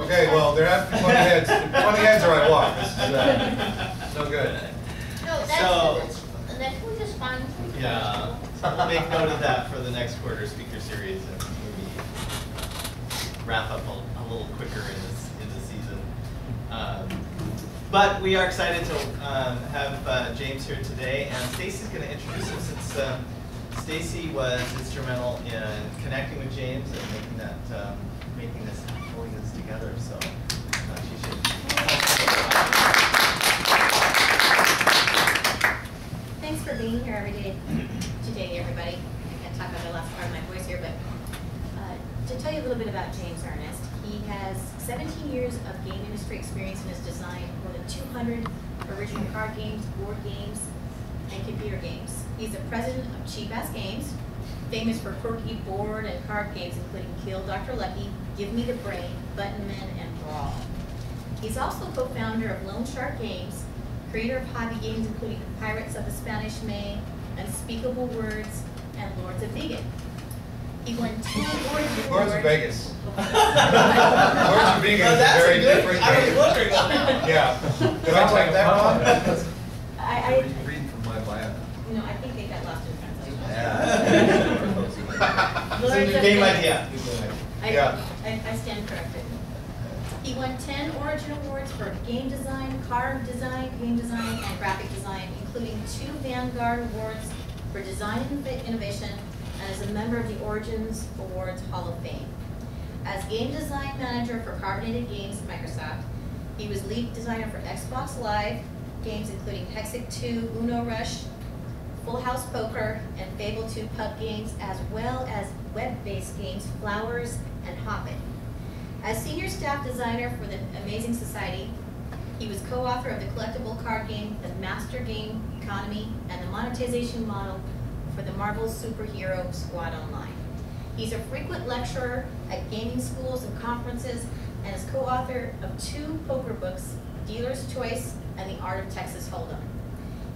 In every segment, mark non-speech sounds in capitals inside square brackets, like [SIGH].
Okay, well, there have to be 20 heads, 20 heads or I walk. This is, uh, no good. No, So- that's, that's, that's what is fine. Yeah, so we'll make note of that for the next quarter speaker series and maybe wrap up a, a little quicker in this, in the season. Um, But we are excited to um, have uh, James here today, and Stacy's going to introduce him since um, Stacy was instrumental in connecting with James and making that, um, making this, pulling this together, so uh, she should. Thanks for being here every day, today, everybody. I can't talk about the last part of my voice here, but uh, to tell you a little bit about James Ernest, he has 17 years of game industry experience and has designed more than 200 original card games, board games, and computer games. He's the president of Cheap Ass Games, famous for quirky board and card games including Kill Dr. Lucky, Give Me the Brain, Button Men, and Brawl. He's also co-founder of Lone Shark Games, creator of hobby games including Pirates of the Spanish Main, Unspeakable Words, and Lords of Vegan. He won 10 [LAUGHS] Origin Lords of Vegas. [LAUGHS] Lords of Vegas is a very good- different I was wondering about that. [LAUGHS] Yeah. Did I type that wrong? I, I, Read from my bio. no, I think they got lost in translation. Yeah. Lords So new game idea. I, Yeah. I, I stand corrected. He won ten Origin Awards for game design, card design, game design, and graphic design, including two Vanguard Awards for design innovation, and is a member of the Origins Awards Hall of Fame. As game design manager for Carbonated Games at Microsoft, he was lead designer for Xbox Live games including Hexic 2, Uno Rush, Full House Poker, and Fable 2 pub games, as well as web-based games Flowers and Hoppin'. As senior staff designer for the Amazing Society, he was co-author of the collectible card game, The Master Game Economy, and the monetization model for the Marvel Superhero Squad Online. He's a frequent lecturer at gaming schools and conferences, and is co-author of two poker books, Dealer's Choice and The Art of Texas Hold'em.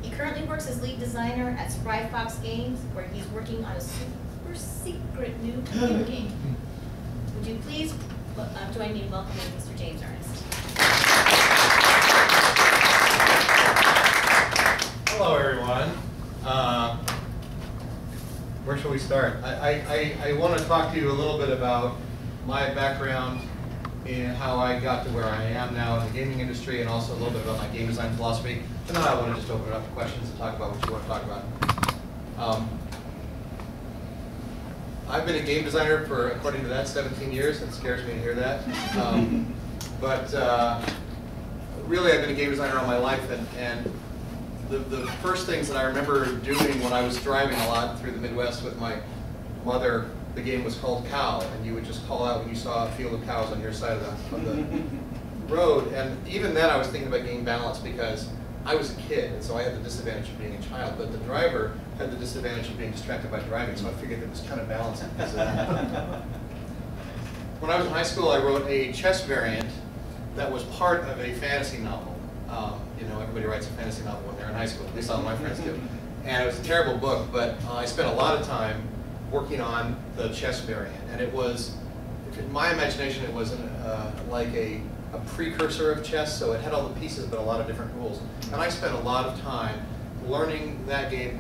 He currently works as lead designer at Spry Fox Games, where he's working on a super secret new computer [LAUGHS] game. Would you please uh, join me in welcoming Mr. James Ernest? Hello, everyone. Uh, Where shall we start? I, I, I want to talk to you a little bit about my background and how I got to where I am now in the gaming industry, and also a little bit about my game design philosophy. And then I want to just open it up to questions and talk about what you want to talk about. Um, I've been a game designer for, according to that, 17 years. It scares me to hear that. Um, [LAUGHS] but uh, really, I've been a game designer all my life, and, and the, the first things that I remember doing when I was driving a lot through the Midwest with my mother, the game was called Cow, and you would just call out when you saw a field of cows on your side of the, of the [LAUGHS] road. And even then, I was thinking about game balance because I was a kid, and so I had the disadvantage of being a child, but the driver had the disadvantage of being distracted by driving, so I figured it was kind of balancing [LAUGHS] because of that. When I was in high school, I wrote a chess variant that was part of a fantasy novel. Um, you know, everybody writes a fantasy novel when they're in high school, at least all my friends do. [LAUGHS] And it was a terrible book, but uh, I spent a lot of time working on the chess variant. And it was, in my imagination, it was an, uh, like a, a precursor of chess, so it had all the pieces, but a lot of different rules. And I spent a lot of time learning that game,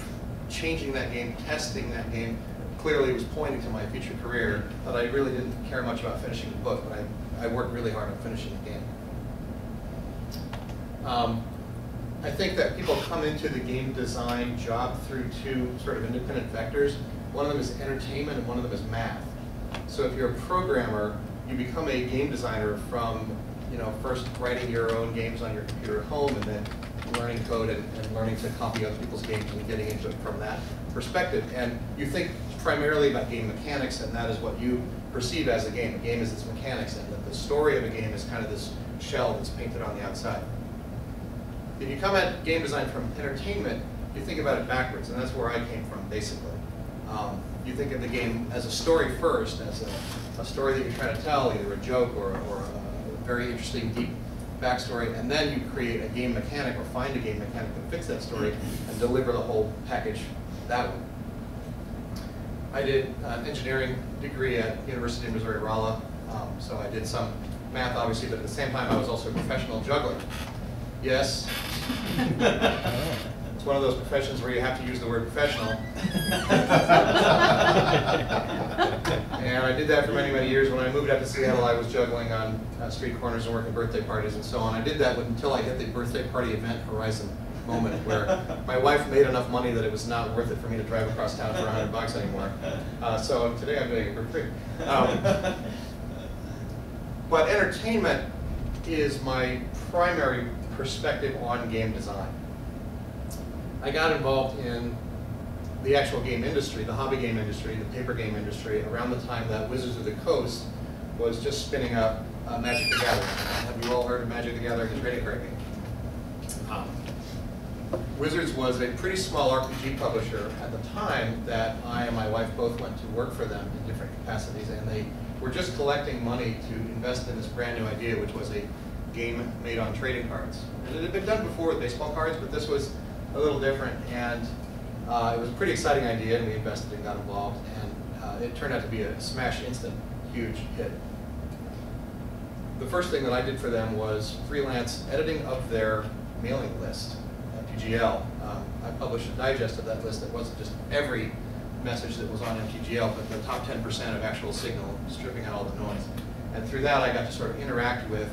changing that game, testing that game. Clearly, it was pointing to my future career, but I really didn't care much about finishing the book, but I, I worked really hard on finishing the game. Um, I think that people come into the game design job through two sort of independent vectors. One of them is entertainment and one of them is math. So if you're a programmer, you become a game designer from, you know, first writing your own games on your computer at home and then learning code and, and learning to copy other people's games and getting into it from that perspective. And you think primarily about game mechanics and that is what you perceive as a game. A game is its mechanics and that the story of a game is kind of this shell that's painted on the outside. If you come at game design from entertainment, you think about it backwards, and that's where I came from, basically. Um, you think of the game as a story first, as a, a story that you're trying to tell, either a joke or, or a very interesting, deep backstory, and then you create a game mechanic or find a game mechanic that fits that story and deliver the whole package that way. I did an engineering degree at University of Missouri Rolla, um, so I did some math, obviously, but at the same time, I was also a professional juggler. Yes, [LAUGHS] it's one of those professions where you have to use the word professional. [LAUGHS] And I did that for many, many years. When I moved out to Seattle, I was juggling on uh, street corners and working birthday parties and so on. I did that until I hit the birthday party event horizon moment where my wife made enough money that it was not worth it for me to drive across town for a hundred bucks anymore. Uh, so today I'm doing it for free. Um, but entertainment is my primary perspective on game design. I got involved in the actual game industry, the hobby game industry, the paper game industry, around the time that Wizards of the Coast was just spinning up uh, Magic the Gathering. Have you all heard of Magic the Gathering, the trading card game? Um, Wizards was a pretty small RPG publisher at the time that I and my wife both went to work for them in different capacities, and they were just collecting money to invest in this brand new idea, which was a game made on trading cards. And it had been done before with baseball cards, but this was a little different, and uh, it was a pretty exciting idea, and we invested and got involved, and uh, it turned out to be a smash instant, huge hit. The first thing that I did for them was freelance editing of their mailing list, MTGL. Um, I published a digest of that list that wasn't just every message that was on MTGL, but the top 10% of actual signal, stripping out all the noise. And through that, I got to sort of interact with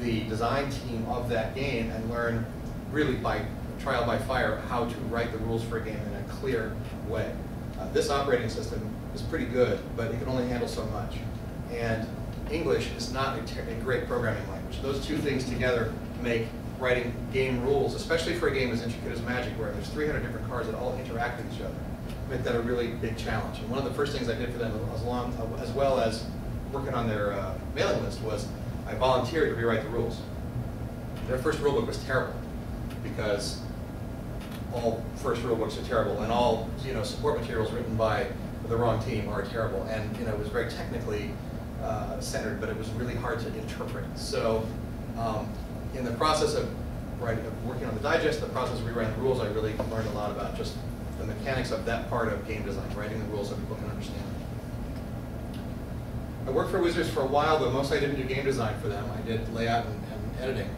the design team of that game and learn really by trial by fire how to write the rules for a game in a clear way. Uh, this operating system is pretty good, but it can only handle so much. And English is not a, a great programming language. Those two things together make writing game rules, especially for a game as intricate as Magic, where there's 300 different cards that all interact with each other, make that a really big challenge. And one of the first things I did for them, as, long, as well as working on their uh, mailing list, was I volunteered to rewrite the rules. Their first rule book was terrible because all first rule books are terrible, and all you know support materials written by the wrong team are terrible. And you know it was very technically uh, centered, but it was really hard to interpret. So um, in the process of writing, of working on the digest, the process of rewriting the rules, I really learned a lot about just the mechanics of that part of game design, writing the rules so people can understand. I worked for Wizards for a while, but mostly I didn't do game design for them. I did layout and, and editing.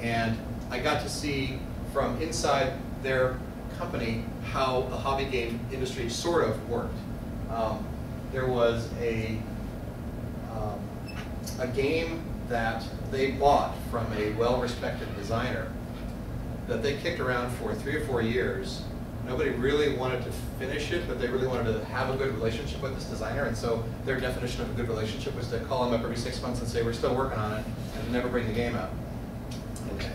And I got to see from inside their company how the hobby game industry sort of worked. Um, there was a, um, a game that they bought from a well-respected designer that they kicked around for three or four years. Nobody really wanted to finish it, but they really wanted to have a good relationship with this designer, and so their definition of a good relationship was to call him up every six months and say, we're still working on it, and never bring the game out. Okay.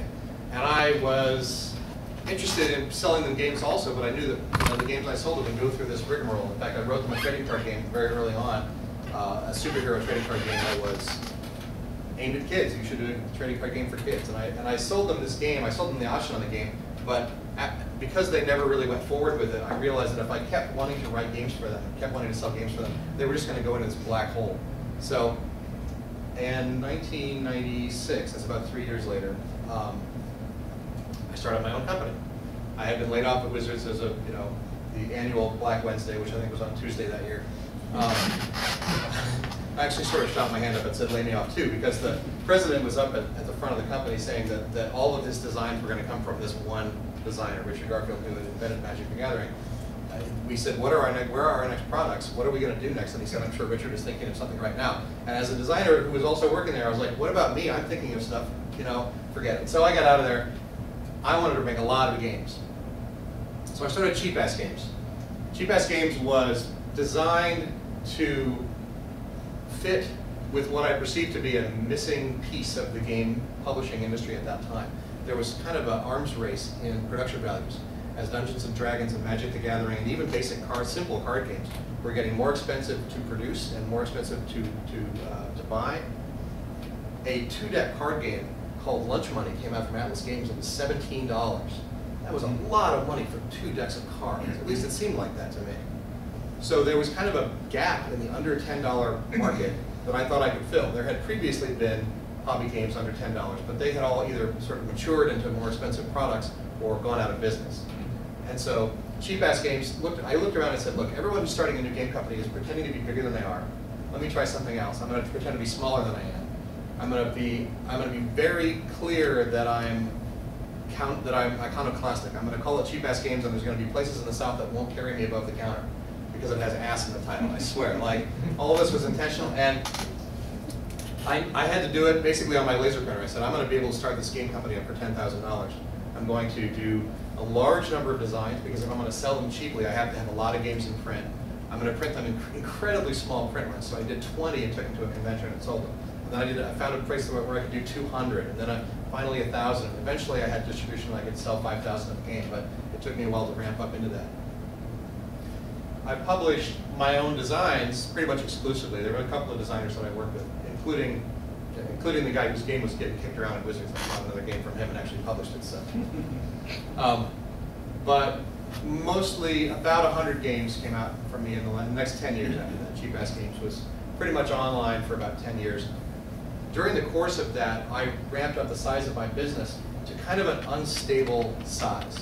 And I was interested in selling them games also, but I knew that you know, the games I sold them would go through this rigmarole. In fact, I wrote them a trading card game very early on, uh, a superhero trading card game that was aimed at kids. You should do a trading card game for kids. And I, and I sold them this game. I sold them the option on the game, but at, because they never really went forward with it, I realized that if I kept wanting to write games for them, kept wanting to sell games for them, they were just going to go into this black hole. So in 1996, that's about three years later, um, started my own company. I had been laid off at Wizards as a, you know, the annual Black Wednesday, which I think was on Tuesday that year. Um, [LAUGHS] I actually sort of shot my hand up and said, lay me off too, because the president was up at, at the front of the company saying that, that all of his designs were going to come from this one designer, Richard Garfield, who had invented Magic the Gathering. We said, what are our next, where are our next products? What are we going to do next? And he said, I'm sure Richard is thinking of something right now. And as a designer who was also working there, I was like, what about me? I'm thinking of stuff, you know, forget it. So I got out of there. I wanted to make a lot of games. So I started Cheap Ass Games. Cheap Ass Games was designed to fit with what I perceived to be a missing piece of the game publishing industry at that time. There was kind of an arms race in production values as Dungeons and Dragons and Magic the Gathering and even basic card, simple card games were getting more expensive to produce and more expensive to, to, uh, to buy. A two-deck card game called Lunch Money came out from Atlas Games and was $17. That was a lot of money for two decks of cards. At least it seemed like that to me. So there was kind of a gap in the under $10 market that I thought I could fill. There had previously been hobby games under $10, but they had all either sort of matured into more expensive products or gone out of business. And so cheap ass games looked I looked around and said, look, everyone who's starting a new game company is pretending to be bigger than they are. Let me try something else. I'm going to pretend to be smaller than I am. I'm gonna be, I'm gonna be very clear that I'm count, that I'm iconoclastic. I'm gonna call it cheap ass games and there's gonna be places in the South that won't carry me above the counter because it has ass in the title, I swear. Like, all of this was intentional and I, I had to do it basically on my laser printer. I said, I'm gonna be able to start this game company up for ten thousand dollars. I'm going to do a large number of designs, because if I'm gonna sell them cheaply, I have to have a lot of games in print. I'm gonna print them in incredibly small print runs, so I did twenty and took them to a convention and sold them. And then I did, I found a place where I could do two hundred, and then I, finally a thousand. Eventually I had distribution, I could sell five thousand of a game, but it took me a while to ramp up into that. I published my own designs pretty much exclusively. There were a couple of designers that I worked with, including, including the guy whose game was getting kicked around at Wizards. I bought another game from him and actually published it, so. [LAUGHS] Um, But mostly, about 100 games came out from me in the next 10 years after that. Cheap Ass Games was pretty much online for about 10 years. During the course of that, I ramped up the size of my business to kind of an unstable size.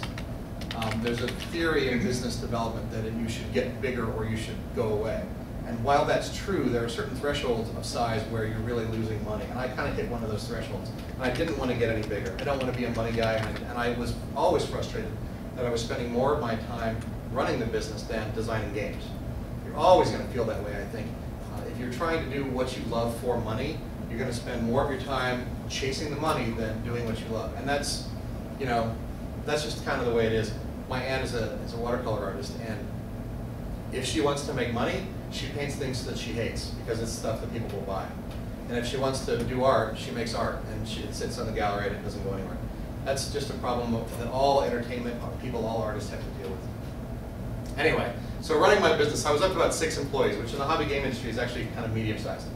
Um, there's a theory in business development that you should get bigger or you should go away. And while that's true, there are certain thresholds of size where you're really losing money. And I kind of hit one of those thresholds. And I didn't want to get any bigger. I don't want to be a money guy. And I, and I was always frustrated that I was spending more of my time running the business than designing games. You're always going to feel that way, I think. Uh, if you're trying to do what you love for money, you're going to spend more of your time chasing the money than doing what you love. And that's, you know, that's just kind of the way it is. My aunt is a, is a watercolor artist, and if she wants to make money, she paints things that she hates because it's stuff that people will buy. And if she wants to do art, she makes art, and she sits on the gallery and it doesn't go anywhere. That's just a problem that all entertainment uh, people, all artists have to deal with. Anyway, so running my business, I was up to about six employees, which in the hobby game industry is actually kind of medium sized.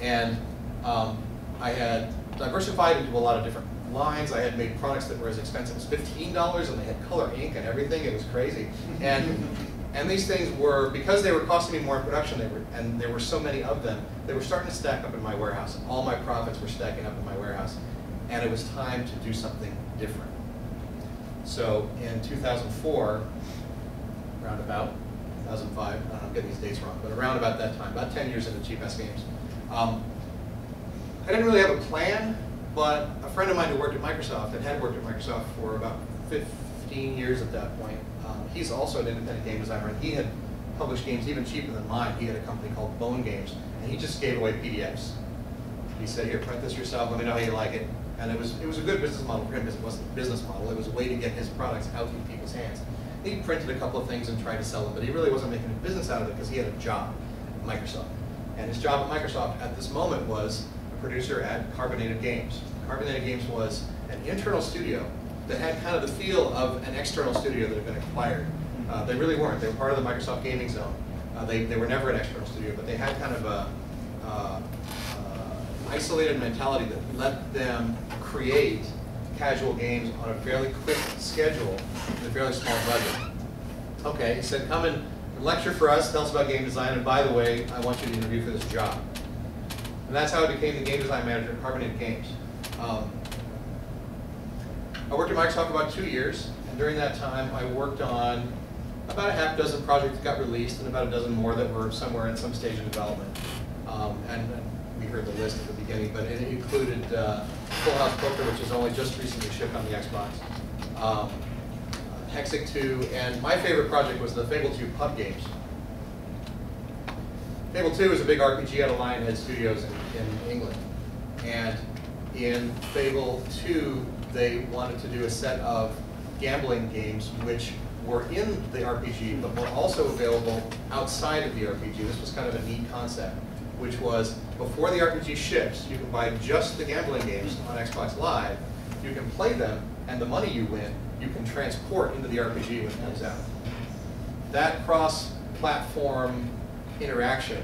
And um, I had diversified into a lot of different lines. I had made products that were as expensive as fifteen dollars, and they had color ink and everything. It was crazy. And [LAUGHS] and these things were because they were costing me more in production. They were and there were so many of them. They were starting to stack up in my warehouse. All my profits were stacking up in my warehouse, and it was time to do something different. So in 2004, roundabout 2005, I don't know, I'm getting these dates wrong, but around about that time, about 10 years into Cheap Ass Games. Um, I didn't really have a plan, but a friend of mine who worked at Microsoft and had worked at Microsoft for about 15 years at that point, um, he's also an independent game designer, and he had published games even cheaper than mine. He had a company called Bone Games, and he just gave away PDFs. He said, here, print this yourself, let me know how you like it. And it was, it was a good business model for him, it wasn't a business model, it was a way to get his products out in people's hands. He printed a couple of things and tried to sell them, but he really wasn't making a business out of it because he had a job at Microsoft. And his job at Microsoft at this moment was producer at Carbonated Games. Carbonated Games was an internal studio that had kind of the feel of an external studio that had been acquired. Uh, they really weren't. They were part of the Microsoft gaming zone. Uh, they, they were never an external studio, but they had kind of a uh, uh, isolated mentality that let them create casual games on a fairly quick schedule with a fairly small budget. Okay, he said, come and lecture for us, tell us about game design, and by the way, I want you to interview for this job. And that's how I became the game design manager at Carbonated Games. Um, I worked at Microsoft for about two years, and during that time, I worked on about a half dozen projects that got released, and about a dozen more that were somewhere in some stage of development. Um, and, we heard the list at the beginning, but it included uh, Full House Poker, which has only just recently shipped on the Xbox, um, Hexic 2, and my favorite project was the Fable 2 pub games. Fable 2 is a big RPG out of Lionhead Studios in, in England. And in Fable 2, they wanted to do a set of gambling games which were in the RPG, but were also available outside of the RPG. This was kind of a neat concept, which was before the RPG ships, you can buy just the gambling games on Xbox Live. You can play them, and the money you win, you can transport into the RPG when it comes out. That cross-platform interaction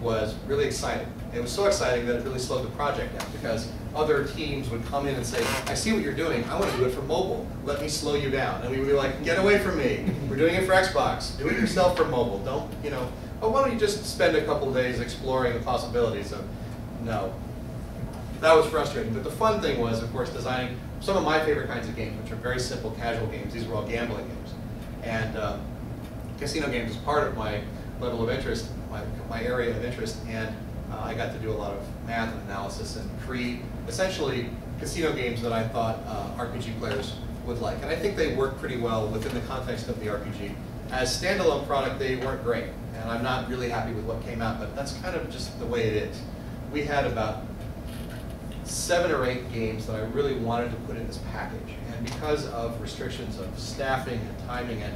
was really exciting. It was so exciting that it really slowed the project down because other teams would come in and say, I see what you're doing, I want to do it for mobile, let me slow you down. And we would be like, get away from me, we're doing it for Xbox, do it yourself for mobile, don't, you know, oh, why don't you just spend a couple days exploring the possibilities of, no. That was frustrating, but the fun thing was, of course, designing some of my favorite kinds of games, which are very simple, casual games. These were all gambling games. And um, casino games is part of my level of interest, my, my area of interest, and Uh, I got to do a lot of math and analysis and create essentially casino games that I thought uh, RPG players would like. And I think they work pretty well within the context of the RPG. As standalone product, they weren't great, and I'm not really happy with what came out, but that's kind of just the way it is. We had about seven or eight games that I really wanted to put in this package. And because of restrictions of staffing and timing and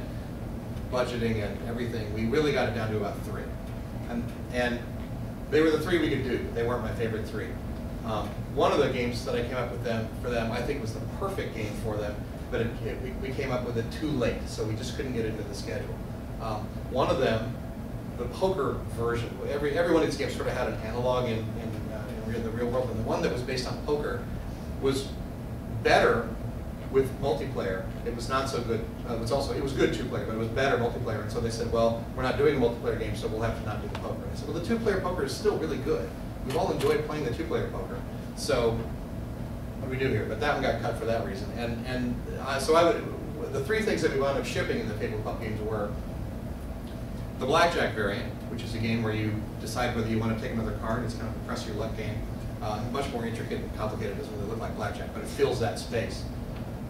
budgeting and everything, we really got it down to about three. And, and they were the three we could do. They weren't my favorite three. Um, one of the games that I came up with them for them, I think was the perfect game for them, but it, it, we, we came up with it too late, so we just couldn't get into the schedule. Um, one of them, the poker version, every, one of these games sort of had an analog in, in, uh, in the real world, and the one that was based on poker was better with multiplayer. It was not so good, uh, it was also, it was good two-player, but it was better multiplayer, and so they said, well, we're not doing a multiplayer game, so we'll have to not do the poker. I said, well, the two-player poker is still really good. We've all enjoyed playing the two-player poker, so what do we do here? But that one got cut for that reason. And, and uh, so I would, the three things that we wound up shipping in the tabletop games were the blackjack variant, which is a game where you decide whether you want to take another card. It's kind of a press your luck game. Uh, much more intricate and complicated. It doesn't really look like blackjack, but it fills that space.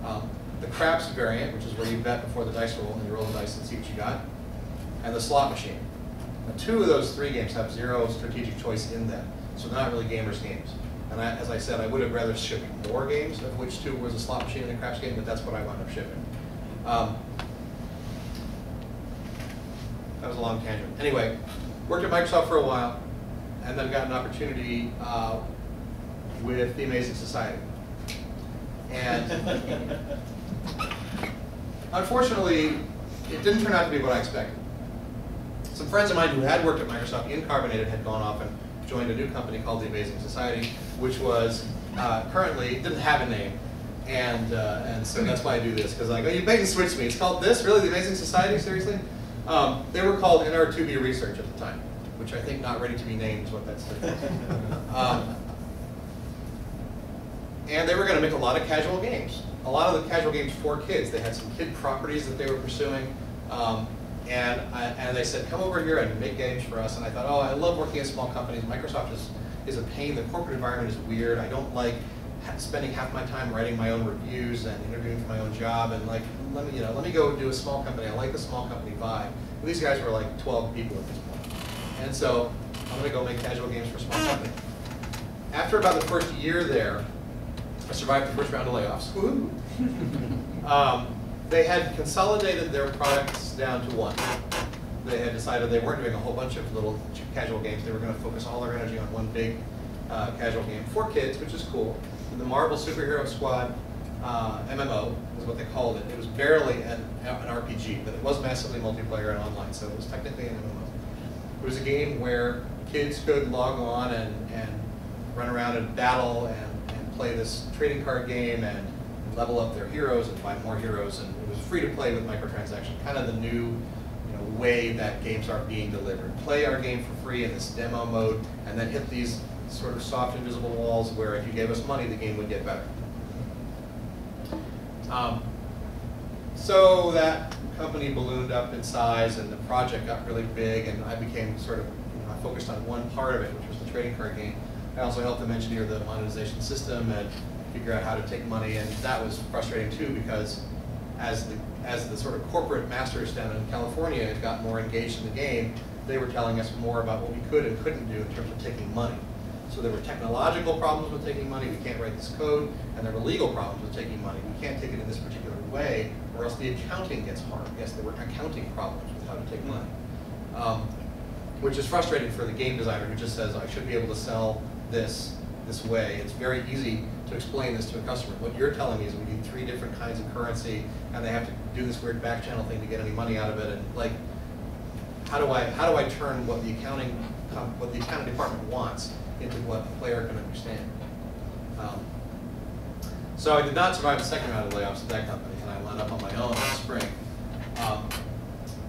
Um, the craps variant, which is where you bet before the dice roll and you roll the dice and see what you got. And the slot machine. Now, two of those three games have zero strategic choice in them, so they're not really gamers' games. And I, as I said, I would have rather shipped more games, of which two was a slot machine and a craps game, but that's what I wound up shipping. Um, that was a long tangent. Anyway, worked at Microsoft for a while, and then got an opportunity uh, with the Amazing Society. And unfortunately, it didn't turn out to be what I expected. Some friends of mine who had worked at Microsoft in Carbonated had gone off and joined a new company called the Amazing Society, which was uh, currently, didn't have a name. And, uh, and so that's why I do this, because like, oh, you bait and switch me. It's called this? Really? The Amazing Society? Seriously? Um, they were called NR2B Research at the time, which I think not ready to be named is what that's. [LAUGHS] um, and they were going to make a lot of casual games. A lot of the casual games for kids. They had some kid properties that they were pursuing. Um, and, I, and they said, come over here and make games for us. And I thought, oh, I love working at small companies. Microsoft is, is a pain. The corporate environment is weird. I don't like spending half my time writing my own reviews and interviewing for my own job. And like, let me, you know, let me go do a small company. I like the small company vibe. And these guys were like 12 people at this point. And so I'm going to go make casual games for small company. After about the first year there, I survived the first round of layoffs. [LAUGHS] Um, they had consolidated their products down to one. They had decided they weren't doing a whole bunch of little casual games. They were going to focus all their energy on one big uh, casual game for kids, which is cool. The Marvel Superhero Squad uh, MMO is what they called it. It was barely an, an RPG, but it was massively multiplayer and online, so it was technically an MMO. It was a game where kids could log on and, and run around and battle and, and play this trading card game and level up their heroes and find more heroes. And it was free to play with microtransaction, kind of the new you know, way that games are being delivered. Play our game for free in this demo mode and then hit these sort of soft invisible walls where if you gave us money, the game would get better. Um, so that company ballooned up in size and the project got really big and I became sort of, you know, I focused on one part of it, which was the trading card game. I also helped them engineer the monetization system and figure out how to take money and that was frustrating too because as the, as the sort of corporate masters down in California had got more engaged in the game, they were telling us more about what we could and couldn't do in terms of taking money. So there were technological problems with taking money, we can't write this code, and there were legal problems with taking money. We can't take it in this particular way, or else the accounting gets hard. Yes, there were accounting problems with how to take money. Um, which is frustrating for the game designer who just says, I should be able to sell this this way. It's very easy to explain this to a customer. What you're telling me is we need three different kinds of currency, and they have to do this weird back channel thing to get any money out of it. And like, how do I how do I turn what the accounting what the accounting department wants into what the player can understand? Um, so I did not survive the second round of layoffs at that company, and I wound up on my own in the spring. Um,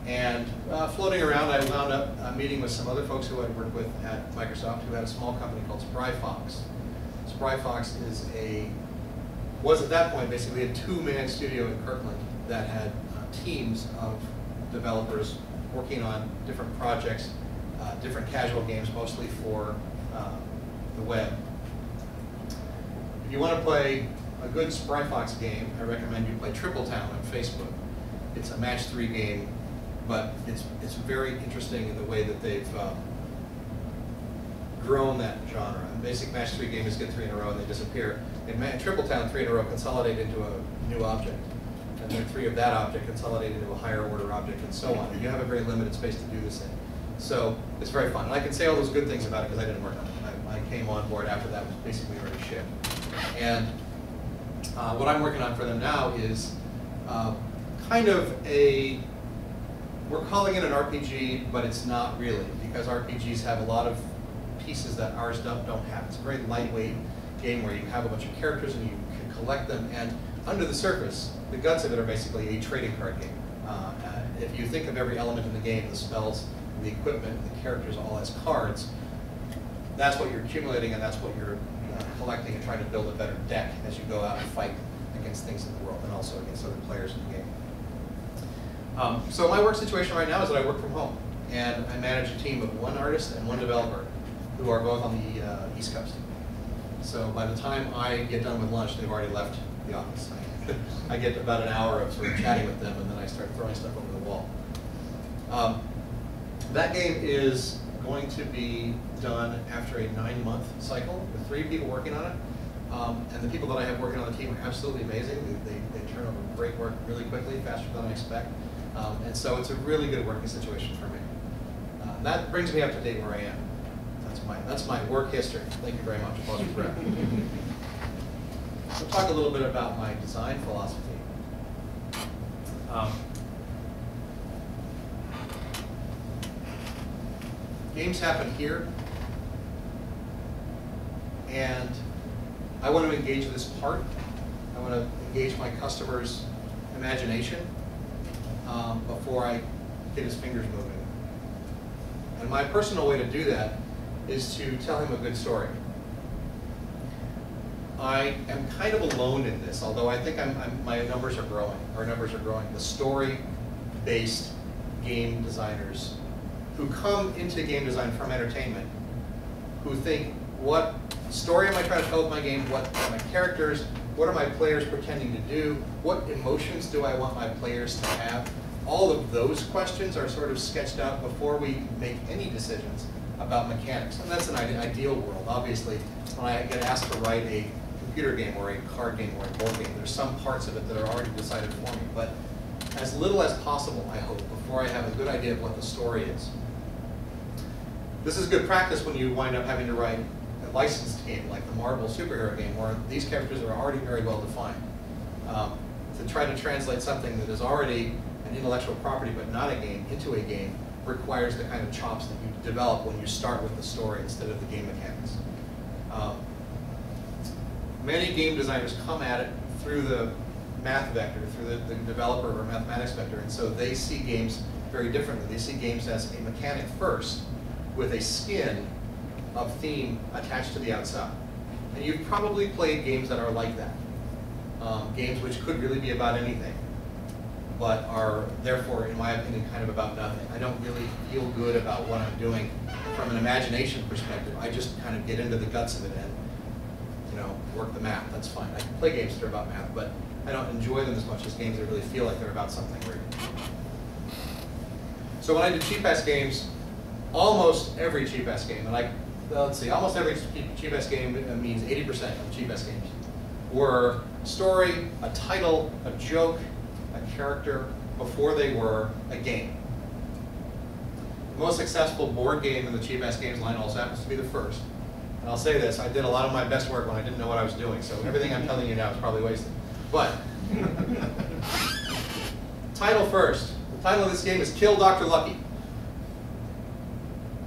and uh, floating around, I wound up uh, meeting with some other folks who I'd worked with at Microsoft who had a small company called Spry Fox. Spry Fox is a, was at that point basically a two-man studio in Kirkland that had uh, teams of developers working on different projects, uh, different casual games, mostly for uh, the web. If you want to play a good Spryfox game, I recommend you play Triple Town on Facebook. It's a match three game, but it's, it's very interesting in the way that they've um, grown that genre. Basic match three game is get three in a row and they disappear. In Triple Town, three in a row consolidate into a new object. And then three of that object consolidate into a higher order object and so on. And you have a very limited space to do this in. So it's very fun. And I can say all those good things about it because I didn't work on it. I, I came on board after that was basically already shipped. And uh, what I'm working on for them now is uh, kind of a, we're calling it an RPG, but it's not really, because RPGs have a lot of pieces that ours don't, don't have. It's a very lightweight game where you have a bunch of characters and you can collect them, and under the surface, the guts of it are basically a trading card game. Uh, if you think of every element in the game, the spells, the equipment, the characters all as cards, that's what you're accumulating and that's what you're uh, collecting and trying to build a better deck as you go out and fight against things in the world and also against other players in the game. Um, so my work situation right now is that I work from home and I manage a team of one artist and one developer who are both on the uh, East Coast. So by the time I get done with lunch, they've already left the office. I get about an hour of sort of chatting with them and then I start throwing stuff over the wall. Um, that game is going to be done after a nine-month cycle with three people working on it. Um, and the people that I have working on the team are absolutely amazing. They, they, they turn over great work really quickly, faster than I expect. Um, and so it's a really good working situation for me. Uh, that brings me up to date where I am. That's my, that's my work history. Thank you very much. Pause for breath. We'll talk a little bit about my design philosophy. Um, games happen here, and I want to engage this part. I want to engage my customer's imagination um, before I get his fingers moving. And my personal way to do that is to tell him a good story. I am kind of alone in this, although I think I'm, I'm, my numbers are growing. Our numbers are growing. The story-based game designers who come into game design from entertainment, who think, what story am I trying to tell with my game? What are my characters? What are my players pretending to do? What emotions do I want my players to have? All of those questions are sort of sketched out before we make any decisions about mechanics. And that's an ideal world. Obviously, when I get asked to write a computer game or a card game or a board game, there's some parts of it that are already decided for me. But as little as possible, I hope, before I have a good idea of what the story is. This is good practice when you wind up having to write a licensed game like the Marvel superhero game where these characters are already very well defined. Um, to try to translate something that is already an intellectual property but not a game into a game requires the kind of chops that you develop when you start with the story instead of the game mechanics. Um, many game designers come at it through the math vector, through the, the developer or mathematics vector, and so they see games very differently. They see games as a mechanic first, with a skin of theme attached to the outside. And you've probably played games that are like that. Um, games which could really be about anything, but are therefore, in my opinion, kind of about nothing. I don't really feel good about what I'm doing from an imagination perspective. I just kind of get into the guts of it and, you know, work the math. That's fine. I can play games that are about math, but I don't enjoy them as much as games that really feel like they're about something great. So when I did cheap ass games, almost every cheap ass game, and I, well, let's see, almost every ass game uh, means 80% of ass games, were story, a title, a joke, a character, before they were a game. The most successful board game in the ass games line also happens to be the first. And I'll say this, I did a lot of my best work when I didn't know what I was doing, so everything I'm telling you now is probably wasted. But, [LAUGHS] title first. The title of this game is Kill Dr. Lucky.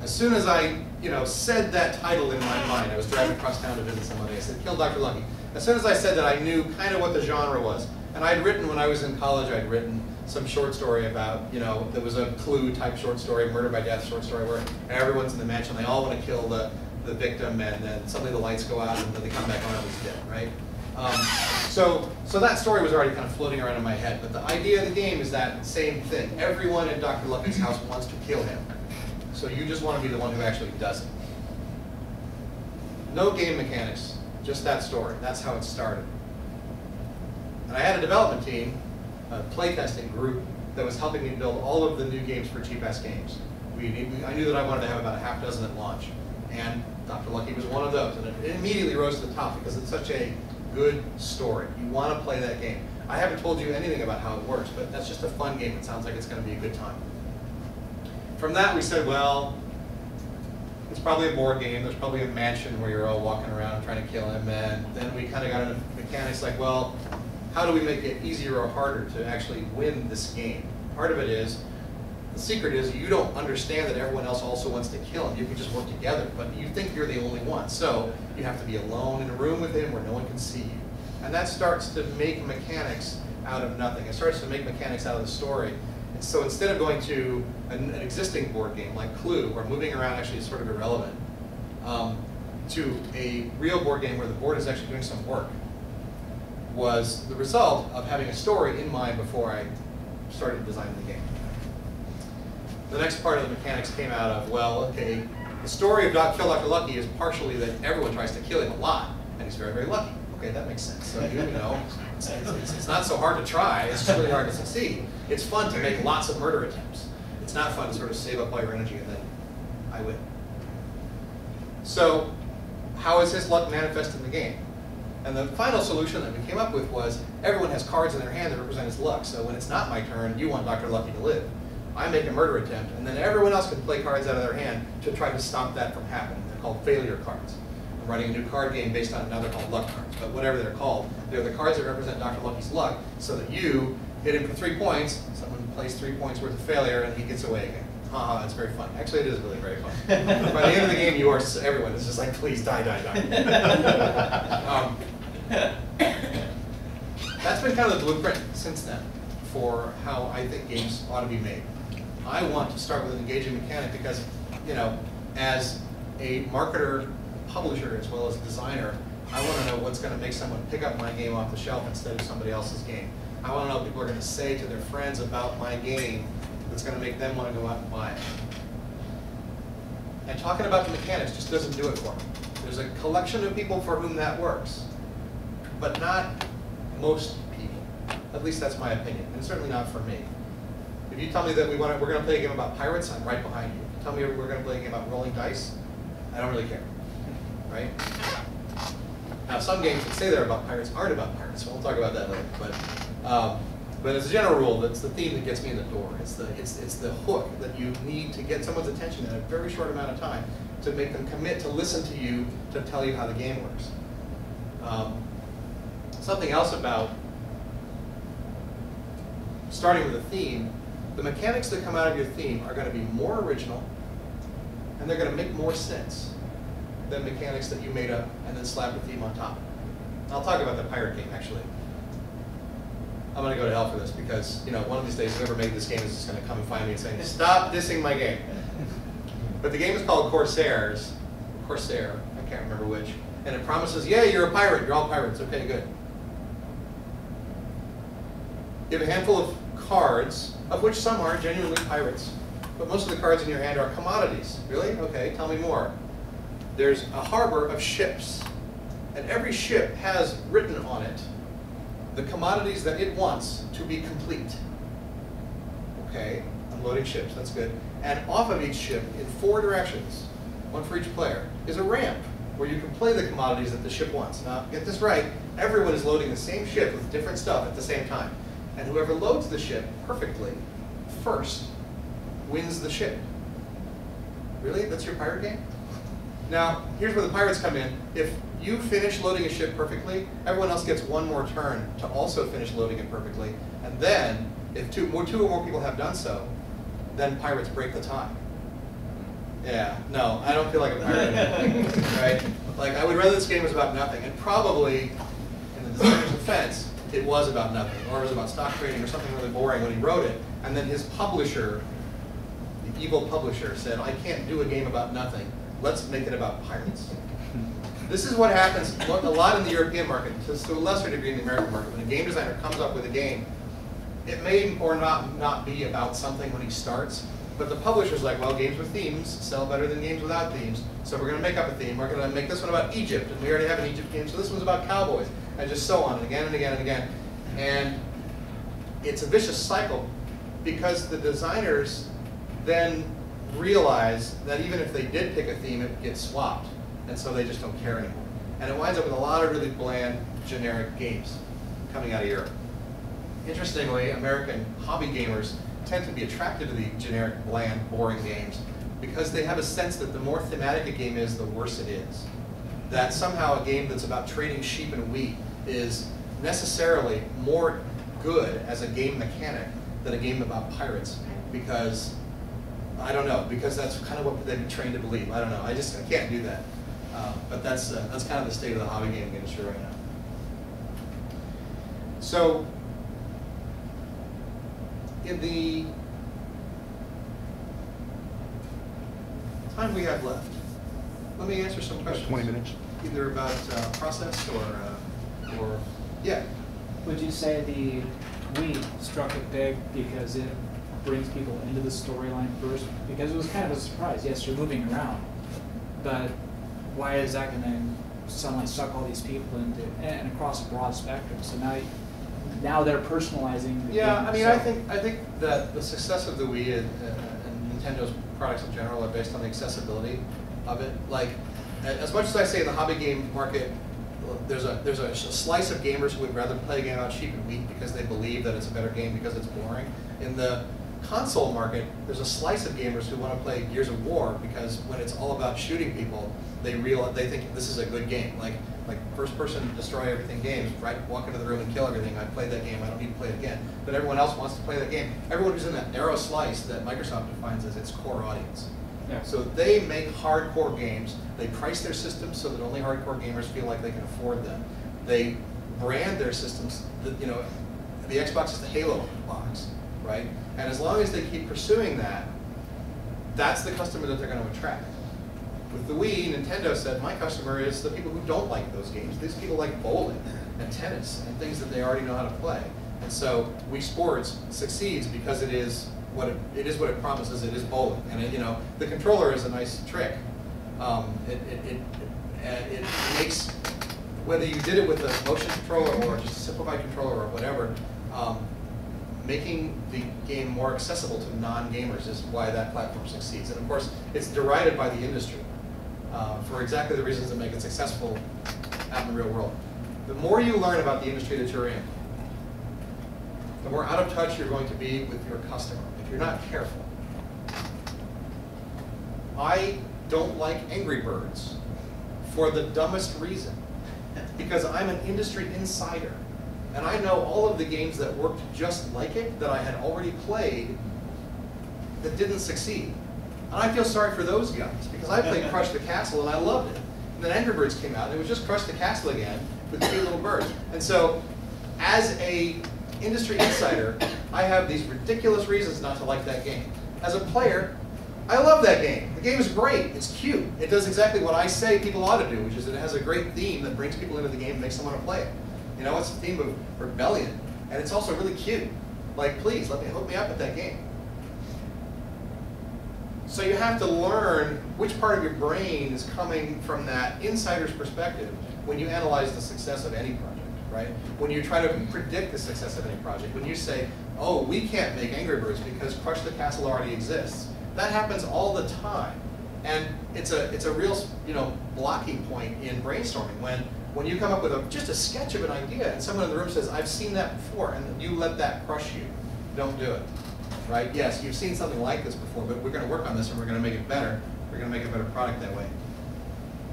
As soon as I, you know, said that title in my mind, I was driving across town to visit somebody, I said, Kill Dr. Lucky. As soon as I said that, I knew kind of what the genre was. And I'd written, when I was in college, I'd written some short story about, you know, there was a clue type short story, murder by death short story, where everyone's in the mansion, they all want to kill the, the victim, and then suddenly the lights go out, and then they come back on and he's dead, right? Um, so, so that story was already kind of floating around in my head. But the idea of the game is that same thing. Everyone in Dr. Lucky's house wants to kill him. So you just want to be the one who actually does it. No game mechanics, just that story. That's how it started. And I had a development team, a playtesting group, that was helping me build all of the new games for Cheap Ass Games. We, I knew that I wanted to have about a half dozen at launch, and Dr. Lucky was one of those. And it immediately rose to the top because it's such a good story. You want to play that game. I haven't told you anything about how it works, but that's just a fun game. It sounds like it's going to be a good time. From that, we said, well, it's probably a board game. There's probably a mansion where you're all walking around trying to kill him. And then we kind of got into mechanics like, well, how do we make it easier or harder to actually win this game? Part of it is, the secret is you don't understand that everyone else also wants to kill him. You can just work together, but you think you're the only one. So you have to be alone in a room with him where no one can see you. And that starts to make mechanics out of nothing. It starts to make mechanics out of the story. So instead of going to an, an existing board game like Clue, where moving around actually is sort of irrelevant, um, to a real board game where the board is actually doing some work, was the result of having a story in mind before I started designing the game. The next part of the mechanics came out of, well, okay, the story of Doc Kill Dr. Lucky is partially that everyone tries to kill him a lot, and he's very, very lucky. Okay, that makes sense. So, you know, it's, it's, it's not so hard to try, it's just really hard to succeed. It's fun to make lots of murder attempts. It's not fun to sort of save up all your energy and then I win. So, how is his luck manifest in the game? And the final solution that we came up with was everyone has cards in their hand that represent his luck. So when it's not my turn, you want Dr. Lucky to live. I make a murder attempt, and then everyone else can play cards out of their hand to try to stop that from happening. They're called failure cards. I'm a new card game based on another called luck cards, but whatever they're called, they're the cards that represent Dr. Lucky's luck, so that you hit him for three points, someone plays three points worth of failure, and he gets away again. Haha, it's very fun. Actually, it is really very fun. [LAUGHS] By the end of the game, you are, everyone is just like, please die, die, die. [LAUGHS] Um, That's been kind of the blueprint since then for how I think games ought to be made. I want to start with an engaging mechanic because, you know, as a marketer, publisher, as well as designer, I want to know what's going to make someone pick up my game off the shelf instead of somebody else's game. I want to know what people are going to say to their friends about my game that's going to make them want to go out and buy it. And talking about the mechanics just doesn't do it for me. There's a collection of people for whom that works, but not most people. At least that's my opinion, and certainly not for me. If you tell me that we want to, we're going to play a game about pirates, I'm right behind you. Tell me we're going to play a game about rolling dice, I don't really care, right? Now, some games that say they're about pirates aren't about pirates, so we'll talk about that later. But, um, but as a general rule, that's the theme that gets me in the door. It's the, it's, it's the hook that you need to get someone's attention in a very short amount of time to make them commit to listen to you to tell you how the game works. Um, something else about starting with a theme, the mechanics that come out of your theme are going to be more original and they're going to make more sense than mechanics that you made up and then slapped a theme on top. I'll talk about the pirate game actually. I'm going to go to hell for this because you know one of these days whoever made this game is just going to come and find me and say, "Stop dissing my game." [LAUGHS] But the game is called Corsairs, Corsair, I can't remember which, and it promises, "Yeah, you're a pirate. You're all pirates. Okay, good." You have a handful of cards, of which some are genuinely pirates, but most of the cards in your hand are commodities. Really? Okay, tell me more. There's a harbor of ships, and every ship has written on it the commodities that it wants to be complete. Okay, unloading ships, that's good. And off of each ship, in four directions, one for each player, is a ramp where you can play the commodities that the ship wants. Now, get this right, everyone is loading the same ship with different stuff at the same time. And whoever loads the ship perfectly first wins the ship. Really? That's your pirate game? Now, here's where the pirates come in. If you finish loading a ship perfectly, everyone else gets one more turn to also finish loading it perfectly. And then, if two, more, two or more people have done so, then pirates break the tie. Yeah, no, I don't feel like a pirate [LAUGHS] right? Like, I would rather this game was about nothing. And probably, in the designer's defense, it was about nothing. Or it was about stock trading or something really boring when he wrote it. And then his publisher, the evil publisher, said, I can't do a game about nothing. Let's make it about pirates. This is what happens a lot in the European market, to to a lesser degree in the American market. When a game designer comes up with a game, it may or not not be about something when he starts, But the publisher's like, well, games with themes sell better than games without themes, so we're gonna make up a theme. We're gonna make this one about Egypt, and we already have an Egypt game, so this one's about cowboys, and just so on, and again and again and again. And it's a vicious cycle because the designers then realize that even if they did pick a theme, it gets swapped, and so they just don't care anymore. And it winds up with a lot of really bland, generic games coming out of Europe. Interestingly, American hobby gamers tend to be attracted to the generic, bland, boring games because they have a sense that the more thematic a game is, the worse it is. That somehow a game that's about trading sheep and wheat is necessarily more good as a game mechanic than a game about pirates because, I don't know, because that's kind of what they've been trained to believe. I don't know, I just, I can't do that. Uh, But that's, uh, that's kind of the state of the hobby gaming industry right now. So, in the time we have left, let me answer some questions. 20 minutes. Either about uh, process or, uh, or, yeah. Would you say the Wii struck it big because it brings people into the storyline first? Because it was kind of a surprise. Yes, you're moving around, but why is that going to suddenly suck all these people into and across a broad spectrum? So now, now they're personalizing. The Yeah, game, I mean, I think, I think that the success of the Wii and, uh, and Nintendo's products in general are based on the accessibility of it. Like, as much as I say in the hobby game market, there's a, there's a slice of gamers who would rather play a game on cheap and weak because they believe that it's a better game because it's boring. In the console market, there's a slice of gamers who want to play Gears of War because when it's all about shooting people, they realize, they think this is a good game. Like, like first person destroy everything games, right? Walk into the room and kill everything. I played that game. I don't need to play it again. But everyone else wants to play that game. Everyone who's in that narrow slice that Microsoft defines as its core audience. Yeah. So they make hardcore games. They price their systems so that only hardcore gamers feel like they can afford them. They brand their systems. That, you know, the Xbox is the Halo box, right? And as long as they keep pursuing that, that's the customer that they're going to attract. With the Wii, Nintendo said, my customer is the people who don't like those games. These people like bowling and tennis and things that they already know how to play. And so Wii Sports succeeds because it is what it, it is what it promises. It is bowling, and it, you know the controller is a nice trick. Um, it, it, it, it, makes whether you did it with a motion controller or just a simplified controller or whatever, um, making the game more accessible to non-gamers is why that platform succeeds. And of course, it's derided by the industry uh, for exactly the reasons that make it successful out in the real world. The more you learn about the industry that you're in, the more out of touch you're going to be with your customer if you're not careful. I don't like Angry Birds for the dumbest reason. [LAUGHS] Because I'm an industry insider. And I know all of the games that worked just like it, that I had already played, that didn't succeed. And I feel sorry for those guys, because I played [LAUGHS] Crush the Castle and I loved it. And then Angry Birds came out, and it was just Crush the Castle again, with cute little birds. And so, as a industry insider, I have these ridiculous reasons not to like that game. As a player, I love that game. The game is great. It's cute. It does exactly what I say people ought to do, which is it has a great theme that brings people into the game and makes them want to play it. You know, it's a theme of rebellion, and it's also really cute. Like, please, let me hook me up with that game. So you have to learn which part of your brain is coming from that insider's perspective when you analyze the success of any project, right? When you try to predict the success of any project, when you say, oh, we can't make Angry Birds because Crush the Castle already exists. That happens all the time. And it's a, it's a real you know, blocking point in brainstorming when, when you come up with a, just a sketch of an idea and someone in the room says, I've seen that before, and you let that crush you. Don't do it right? Yes, you've seen something like this before, but we're going to work on this and we're going to make it better. We're going to make a better product that way.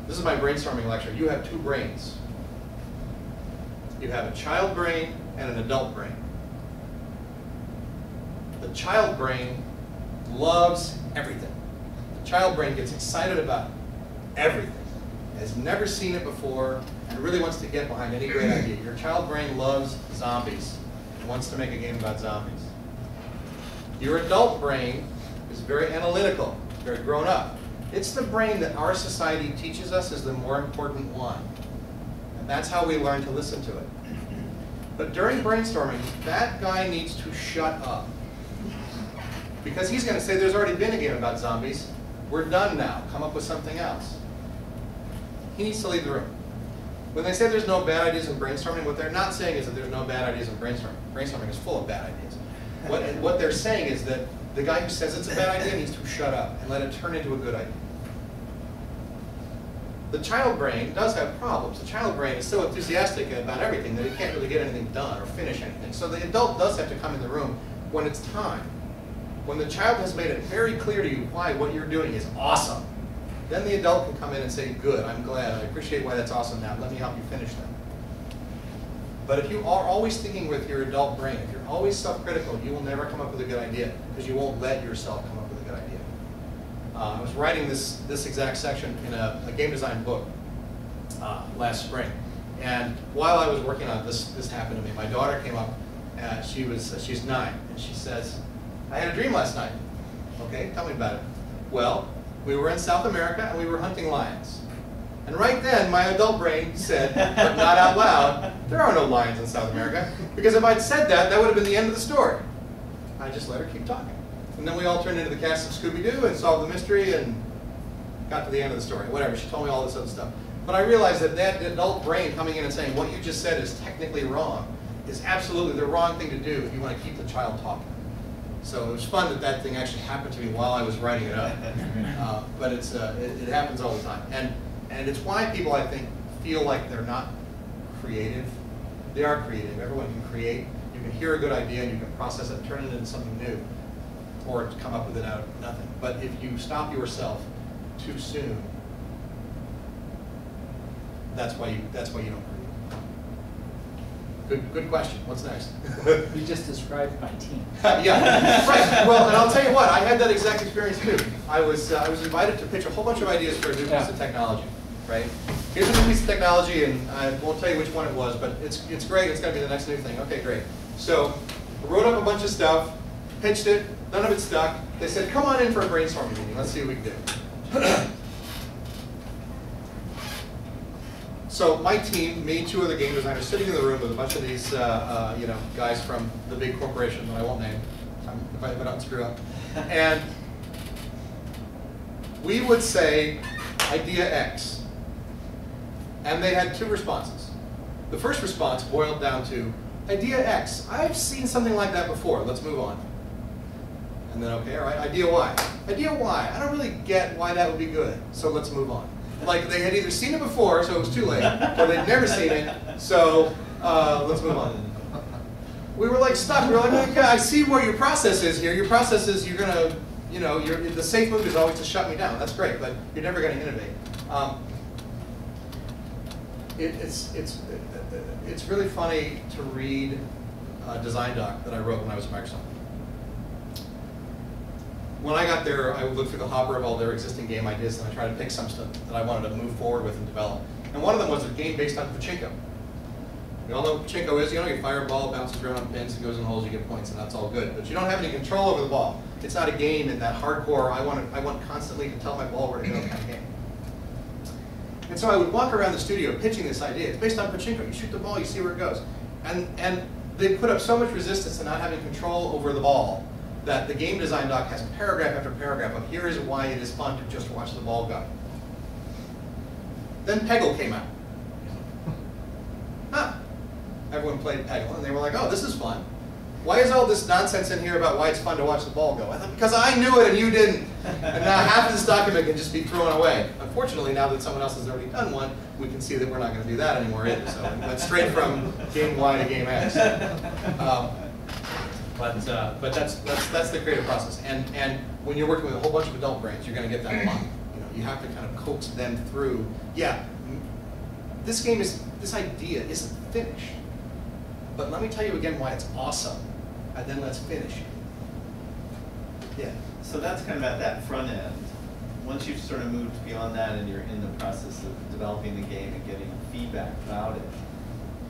This is my brainstorming lecture. You have two brains. You have a child brain and an adult brain. The child brain loves everything. The child brain gets excited about everything, has never seen it before, and really wants to get behind any great idea. Your child brain loves zombies and wants to make a game about zombies. Your adult brain is very analytical, very grown up. It's the brain that our society teaches us is the more important one. And that's how we learn to listen to it. But during brainstorming, that guy needs to shut up. Because he's gonna say, there's already been a game about zombies, we're done now, come up with something else. He needs to leave the room. When they say there's no bad ideas in brainstorming, what they're not saying is that there's no bad ideas in brainstorming. Brainstorming is full of bad ideas. What, what they're saying is that the guy who says it's a bad idea needs to shut up and let it turn into a good idea. The child brain does have problems. The child brain is so enthusiastic about everything that it can't really get anything done or finish anything. So the adult does have to come in the room when it's time. When the child has made it very clear to you why what you're doing is awesome, then the adult can come in and say, good, I'm glad, I appreciate why that's awesome now, let me help you finish that. But if you are always thinking with your adult brain, if you're always self-critical, you will never come up with a good idea because you won't let yourself come up with a good idea. Uh, I was writing this, this exact section in a, a game design book uh, last spring. And while I was working on this, this happened to me. My daughter came up, uh, she was, uh, she's nine, and she says, I had a dream last night. Okay, tell me about it. Well, we were in South America and we were hunting lions. And right then, my adult brain said, but not out loud, there are no lions in South America. Because if I'd said that, that would have been the end of the story. I just let her keep talking. And then we all turned into the cast of Scooby-Doo and solved the mystery and got to the end of the story. Whatever, she told me all this other stuff. But I realized that that adult brain coming in and saying, what you just said is technically wrong, is absolutely the wrong thing to do if you want to keep the child talking. So it was fun that that thing actually happened to me while I was writing it up. [LAUGHS] Uh, but it's, uh, it, it happens all the time. And, and it's why people, I think, feel like they're not creative. They are creative. Everyone can create. You can hear a good idea and you can process it and turn it into something new or come up with it out of nothing. But if you stop yourself too soon, that's why you, that's why you don't. Good, good question. What's next? [LAUGHS] You just described my team. [LAUGHS] yeah, right. Well, and I'll tell you what, I had that exact experience too. I was, uh, I was invited to pitch a whole bunch of ideas for a new piece Yeah. of technology, right? Here's a new piece of technology, and I won't tell you which one it was, but it's, it's great, it's gonna be the next new thing. Okay, great. So, I wrote up a bunch of stuff, pitched it, none of it stuck. They said, come on in for a brainstorming meeting, let's see what we can do. [CLEARS THROAT] So my team, me, two other game designers, sitting in the room with a bunch of these, uh, uh, you know, guys from the big corporation that I won't name, if I, if I don't screw up. And we would say idea X. And they had two responses. The first response boiled down to idea X. I've seen something like that before. Let's move on. And then, okay, all right, idea Y. Idea Y. I don't really get why that would be good, so let's move on. Like they had either seen it before, so it was too late, or they'd never seen it, so uh, let's move on. We were like stuck. We were like, I see what your process is here. Your process is you're gonna, you know, the safe move is always to shut me down. That's great, but you're never gonna innovate. Um, it, it's it's it's really funny to read a design doc that I wrote when I was at Microsoft when I got there, I would look through the hopper of all their existing game ideas and I tried to pick some stuff that I wanted to move forward with and develop. And one of them was a game based on Pachinko. We all know what Pachinko is, you know, you fire a ball, it bounces around on pins, it goes in holes, you get points, and that's all good. But you don't have any control over the ball. It's not a game in that hardcore, I want, to, I want constantly to tell my ball where to go kind of game. And so I would walk around the studio pitching this idea. It's based on Pachinko. You shoot the ball, you see where it goes. And, and they put up so much resistance to not having control over the ball that the game design doc has paragraph after paragraph of here is why it is fun to just watch the ball go. Then Peggle came out. Huh. Everyone played Peggle and they were like, oh, this is fun. Why is all this nonsense in here about why it's fun to watch the ball go? I thought, because I knew it and you didn't. And now half this document can just be thrown away. Unfortunately, now that someone else has already done one, we can see that we're not going to do that anymore either. So we went straight from game Y to game X. Um, but uh, but that's that's that's the creative process. And and when you're working with a whole bunch of adult brains, you're going to get that a lot. You know, you have to kind of coax them through. Yeah, this game is this idea isn't finished, but let me tell you again why it's awesome, and then let's finish. Yeah. So that's kind of at that front end. Once you've sort of moved beyond that and you're in the process of developing the game and getting feedback about it,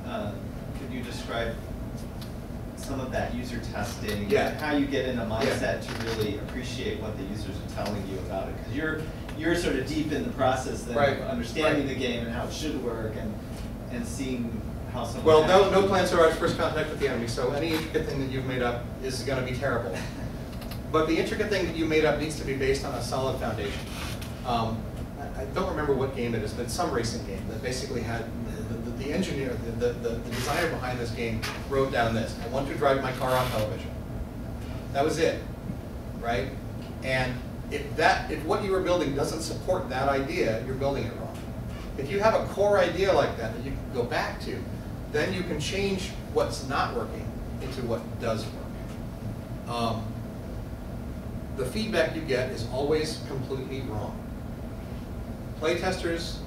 uh, could you describe some of that user testing? Yeah. How you get in a mindset to really appreciate what the users are telling you about it? Because you're, you're sort of deep in the process then Right, of understanding right. the game and how it should work and, and seeing how someone. Well, no no plans are at first contact with the enemy, so any intricate thing that you've made up is going to be terrible. [LAUGHS] But the intricate thing that you made up needs to be based on a solid foundation. Um, I, I don't remember what game it is, but some racing game that basically had the, engineer, the, the, the designer behind this game wrote down this: "I want to drive my car on television." That was it, right? And if that, if what you were building doesn't support that idea, you're building it wrong. If you have a core idea like that that you can go back to, then you can change what's not working into what does work. Um, the feedback you get is always completely wrong. Playtesters,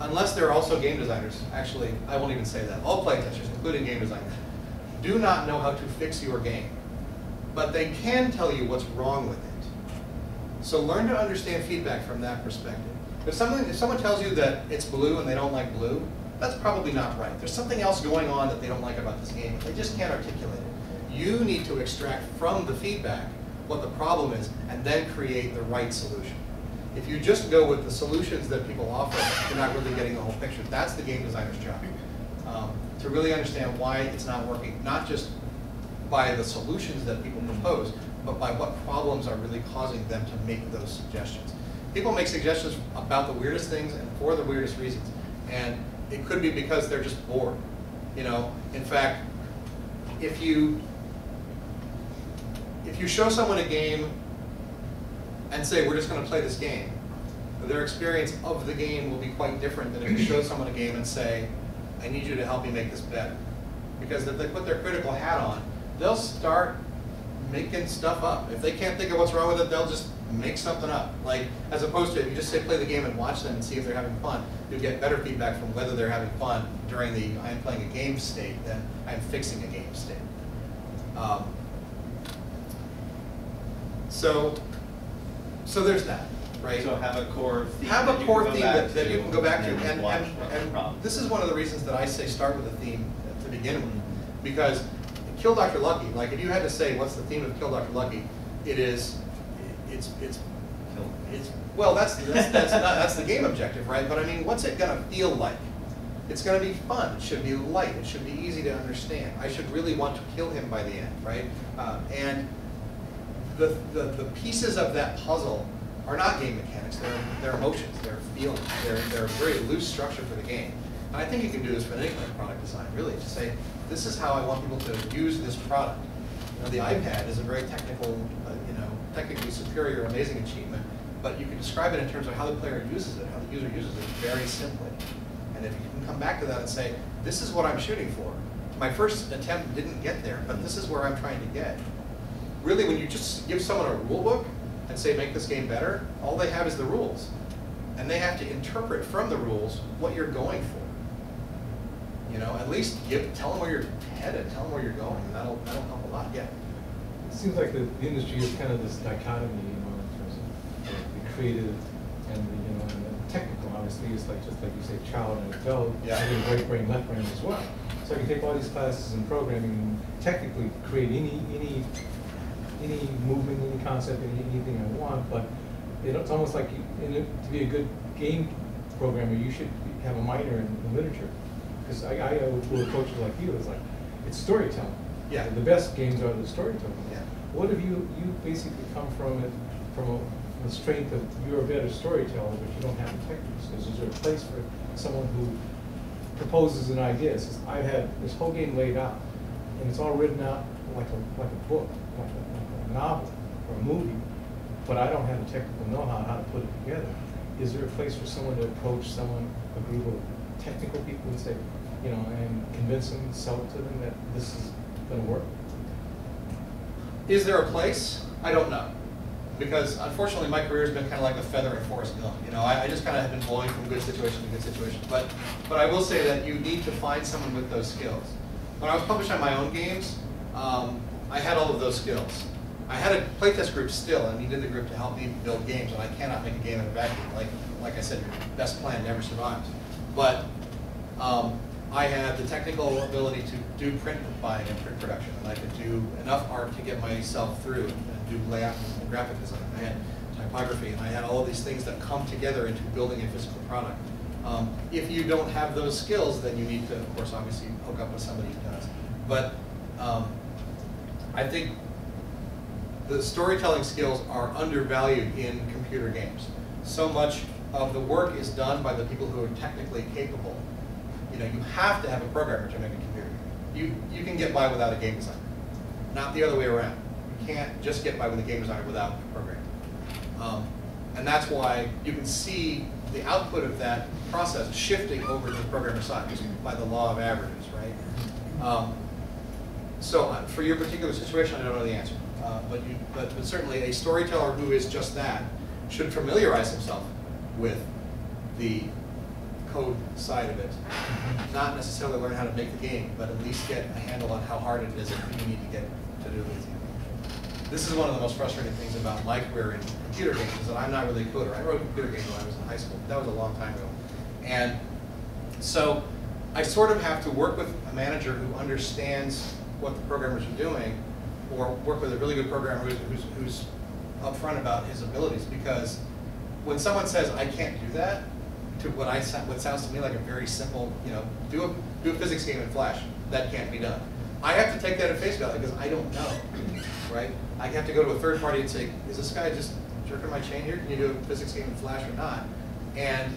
unless they're also game designers, actually, I won't even say that, all playtesters, including game designers, do not know how to fix your game. But they can tell you what's wrong with it. So learn to understand feedback from that perspective. If someone, if someone tells you that it's blue and they don't like blue, that's probably not right. There's something else going on that they don't like about this game. They just can't articulate it. You need to extract from the feedback what the problem is and then create the right solution. If you just go with the solutions that people offer, you're not really getting the whole picture. That's the game designer's job. Um, to really understand why it's not working, not just by the solutions that people propose, but by what problems are really causing them to make those suggestions. People make suggestions about the weirdest things and for the weirdest reasons. And it could be because they're just bored. You know, in fact, if you if you show someone a game and say, we're just going to play this game, their experience of the game will be quite different than if you show someone a game and say, I need you to help me make this better. Because if they put their critical hat on, they'll start making stuff up. If they can't think of what's wrong with it, they'll just make something up. Like, as opposed to if you just say play the game and watch them and see if they're having fun, you'll get better feedback from whether they're having fun during the I'm playing a game state than I'm fixing a game state. Um, so, so there's that, right? So have a core theme. Have a core theme that, that to you can go back to, and, and, and this is. one of the reasons that I say start with a theme to begin with. Because Kill Dr. Lucky, like if you had to say what's the theme of Kill Dr. Lucky, it is, it's, it's, it's, well, that's, that's, that's not, that's the game objective, right? But I mean, what's it gonna feel like? It's gonna be fun, it should be light, it should be easy to understand. I should really want to kill him by the end, right? Uh, and the, the, the pieces of that puzzle are not game mechanics, they're, they're emotions, they're feelings, they're, they're a very loose structure for the game. And I think you can do this for any kind of product design, really, to say, this is how I want people to use this product. You know, the iPad is a very technical, uh, you know, technically superior, amazing achievement, but you can describe it in terms of how the player uses it, how the user uses it very simply. And if you can come back to that and say, this is what I'm shooting for. My first attempt didn't get there, but this is where I'm trying to get really when you just give someone a rule book and say make this game better, all they have is the rules. And they have to interpret from the rules what you're going for. You know, at least give, tell them where you're headed, tell them where you're going, and that'll, that'll help a lot, yeah. It seems like the, the industry is kind of this dichotomy, you know, in terms of the creative and the, you know, and the technical, obviously, it's like, just like you say, child and adult, Yeah. having right brain, left brain as well. So I can take all these classes in programming and technically create any, any, any movement, any concept, any, anything I want, but it- it's almost like, you- in it- to be a good game programmer, you should have a minor in in literature. Because I, I uh, will approach it like you, it's like, it's storytelling. Yeah. The best games are the storytelling. Yeah. What if you, you basically come from it, from a, the strength of, you're a better storyteller, but you don't have the techniques? Is is there a place for someone who proposes an idea, says, I've had this whole game laid out, and it's all written out like a, like a book, like a, like a novel or a movie, but I don't have the technical know-how how to put it together. Is there a place for someone to approach someone, a group of technical people and say, you know, and convince them, sell it to them that this is gonna work? Is there a place? I don't know. Because unfortunately, my career has been kind of like a feather in Forrest Gump. You know, I, I just kind of have been blowing from good situation to good situation. But, but I will say that you need to find someone with those skills. When I was publishing my own games, um, I had all of those skills. I had a playtest group still, and I needed the group to help me build games, and I cannot make a game in a vacuum. Like, like I said, your best plan never survives. But um, I had the technical ability to do print buying and print production, and I could do enough art to get myself through and do layout and graphic design. I had typography, and I had all these things that come together into building a physical product. Um, if you don't have those skills, then you need to, of course, obviously hook up with somebody who does. But um, I think the storytelling skills are undervalued in computer games. So much of the work is done by the people who are technically capable. You know, you have to have a programmer to make a computer game. You, you can get by without a game designer, not the other way around. You can't just get by with a game designer without a programmer. Um, and that's why you can see the output of that process shifting over to the programmer side, by the law of averages, right? Um, so uh, for your particular situation, I don't know the answer. Uh, but, you, but, but certainly a storyteller who is just that should familiarize himself with the code side of it. Not necessarily learn how to make the game, but at least get a handle on how hard it is and who you need to get to do it. This is one of the most frustrating things about my career in computer games is that I'm not really a coder. I wrote computer games when I was in high school. That was a long time ago. And so I sort of have to work with a manager who understands what the programmers are doing, or work with a really good programmer who's, who's, who's upfront about his abilities. Because when someone says, I can't do that, to what I, what sounds to me like a very simple, you know, do a, do a physics game in Flash, that can't be done. I have to take that at face value because I don't know, right? I have to go to a third party and say, is this guy just jerking my chain here? Can you do a physics game in Flash or not? And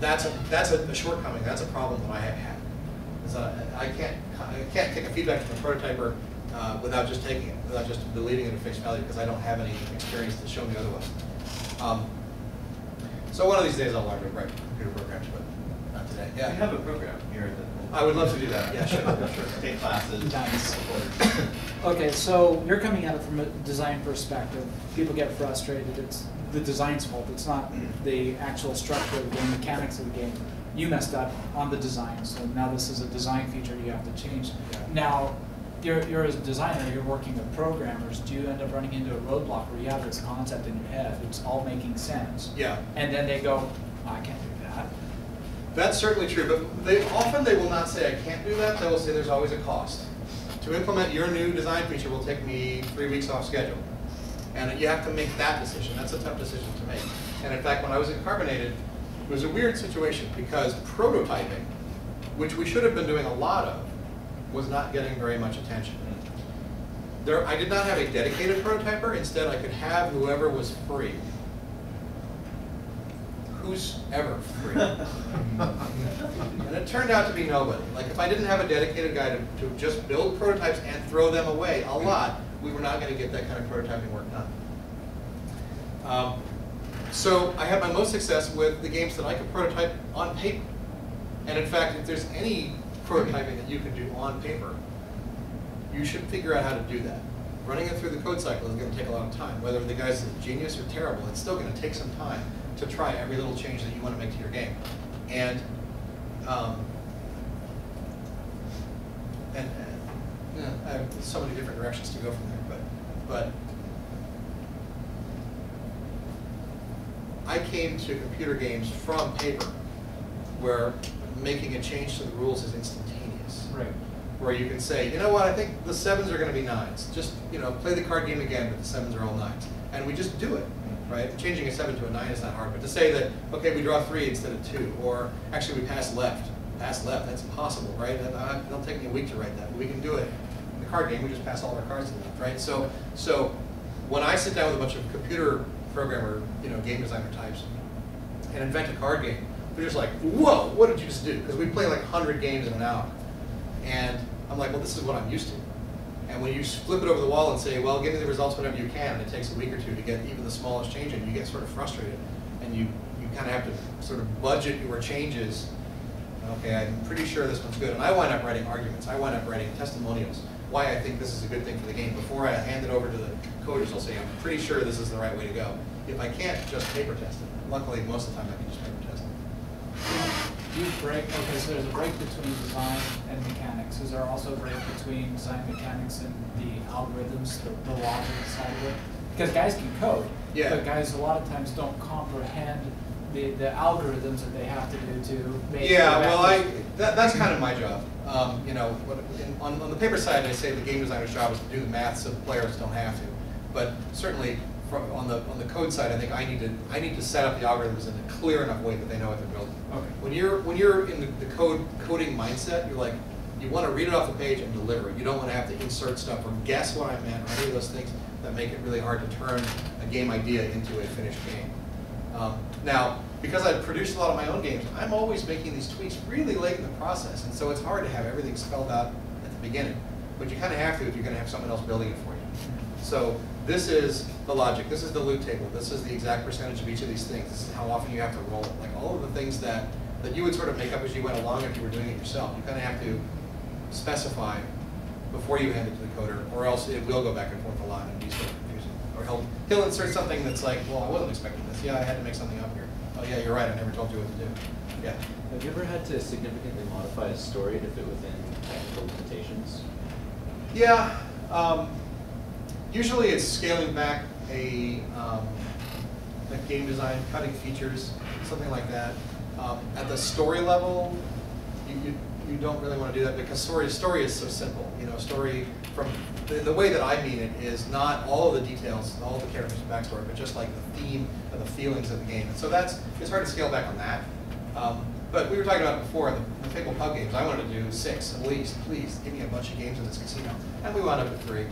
that's a, that's a shortcoming, that's a problem that I have had. Is that I can't, I can't take a feedback from a prototyper uh, without just taking it, without just believing it at face value, because I don't have any experience to show me otherwise. Um, So one of these days I'll learn to write computer programs, but not today, Yeah. We have a program here that. I would love to do that, yeah, sure, [LAUGHS] sure. Take classes. Nice. [COUGHS] Okay, so you're coming at it from a design perspective. People get frustrated. It's the design's fault. It's not the actual structure of the game, mechanics of the game. You messed up on the design, so now this is a design feature you have to change. Now, you're, you're a designer, you're working with programmers. Do you end up running into a roadblock where you have this concept in your head, it's all making sense? Yeah. And then they go, I can't do that. That's certainly true, but they, often they will not say, I can't do that, they will say there's always a cost. To implement your new design feature will take me three weeks off schedule. And you have to make that decision, that's a tough decision to make. And in fact, when I was at Carbonated, it was a weird situation because prototyping, which we should have been doing a lot of, was not getting very much attention. There, I did not have a dedicated prototyper, instead I could have whoever was free. Who's ever free? [LAUGHS] And it turned out to be nobody. Like, if I didn't have a dedicated guy to, to just build prototypes and throw them away a lot, we were not gonna get that kind of prototyping work done. Um, So I had my most success with the games that I could prototype on paper. And in fact, if there's any prototyping that you can do on paper, you should figure out how to do that. Running it through the code cycle is gonna take a lot of time. Whether the guy's a genius or terrible, it's still gonna take some time to try every little change that you wanna make to your game. And, um, and, and, yeah, I have so many different directions to go from there, but, but I came to computer games from paper, where making a change to the rules is instantaneous Right. where you can say, you know what, I think the sevens are going to be nines. Just, you know, play the card game again, but the sevens are all nines. And we just do it, right? Changing a seven to a nine is not hard, but to say that, okay, we draw three instead of two, or actually we pass left, pass left, that's impossible, right? Uh, It'll take me a week to write that, but we can do it. In the card game, we just pass all our cards to left, right? So, so when I sit down with a bunch of computer programmer, you know, game designer types, and invent a card game, they're just like, whoa, what did you just do? Because we play like 100 games in an hour. And I'm like, well, this is what I'm used to. And when you flip it over the wall and say, well, give me the results whenever you can, and it takes a week or two to get even the smallest change in, you get sort of frustrated. And you, you kind of have to sort of budget your changes. Okay, I'm pretty sure this one's good. And I wind up writing arguments. I wind up writing testimonials, why I think this is a good thing for the game. Before I hand it over to the coders, I'll say, I'm pretty sure this is the right way to go. If I can't, just paper test it. Luckily, most of the time I can just paper test it. Do you break, okay, so there's a break between design and mechanics. Is there also a break between design mechanics and the algorithms, the, the logic side of it? Because guys can code, Yeah. but guys a lot of times don't comprehend the, the algorithms that they have to do to make. Yeah, well, I, that, that's kind of my job. Um, you know, what, in, on, on the paper side, I say the game designer's job is to do the math so the players don't have to. But certainly, from, on the, on the code side, I think I need to, I need to set up the algorithms in a clear enough way that they know what they're building. Okay. When you're, when you're in the, the code, coding mindset, you're like, you want to read it off the page and deliver it. You don't want to have to insert stuff or guess what I meant or any of those things that make it really hard to turn a game idea into a finished game. Um, Now, because I've produced a lot of my own games, I'm always making these tweaks really late in the process, and so it's hard to have everything spelled out at the beginning. But you kind of have to if you're going to have someone else building it for you. [LAUGHS] So this is the logic, this is the loot table, this is the exact percentage of each of these things, this is how often you have to roll it, like all of the things that, that you would sort of make up as you went along if you were doing it yourself. You kind of have to specify before you hand it to the coder, or else it will go back and forth a lot and be sort of confusing. Or he'll, he'll insert something that's like, well, I wasn't expecting this, yeah, I had to make something up. Oh, yeah, you're right, I never told you what to do. Yeah. Have you ever had to significantly modify a story to fit within technical limitations? Yeah, um, usually it's scaling back a, um, a game design, cutting features, something like that. Um, at the story level, you, you, you don't really want to do that because story, story is so simple. You know, story from, the, the way that I mean it is not all of the details, all the characters' and backstory, but just like the theme and the feelings of the game. And so that's, it's hard to scale back on that. Um, but we were talking about before, the, the Fable Pub games, I wanted to do six at least, please, give me a bunch of games in this casino. And we wound up with three,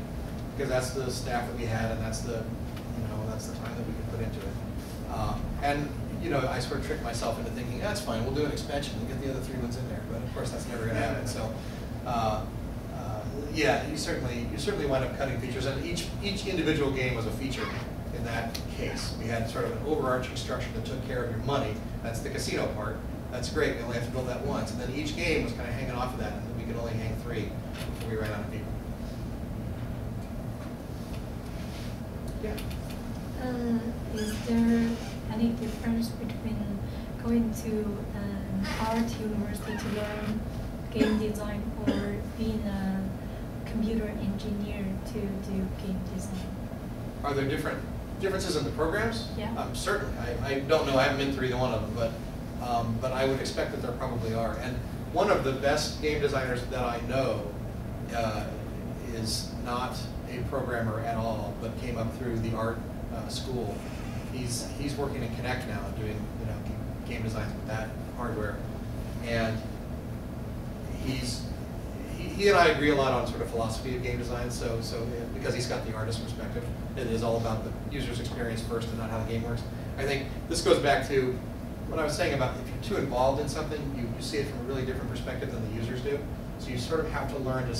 because that's the staff that we had, and that's the, you know, that's the time that we could put into it. Uh, and, you know, I sort of tricked myself into thinking, that's fine, we'll do an expansion, we'll get the other three ones in there, but of course, that's never gonna happen, so. uh, Yeah, you certainly, you certainly wind up cutting features, and each, each individual game was a feature in that case. We had sort of an overarching structure that took care of your money, that's the casino part, that's great, we only have to build that once, and then each game was kind of hanging off of that, and we could only hang three before we ran out of people. Yeah. Uh, is there any difference between going to an art university to learn game design or being a computer engineer to do game design? Are there different differences in the programs? Yeah. Um, certainly. I, I don't know. I haven't been through either one of them, but um, but I would expect that there probably are. And one of the best game designers that I know uh, is not a programmer at all, but came up through the art uh, school. He's he's working in Kinect now, doing you know game designs with that hardware, and he's he, and I agree a lot on sort of philosophy of game design. So, so because he's got the artist perspective, it is all about the user's experience first and not how the game works. I think this goes back to what I was saying about if you're too involved in something, you, you see it from a really different perspective than the users do. So you sort of have to learn to